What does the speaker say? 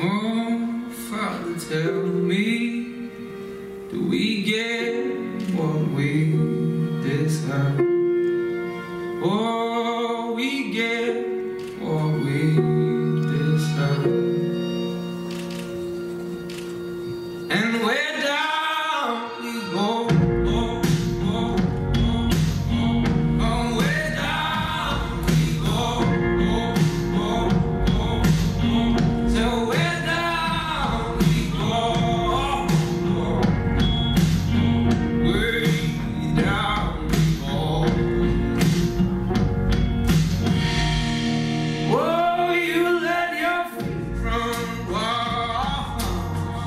Oh, Father, tell me, do we get what we deserve? Oh, we get what we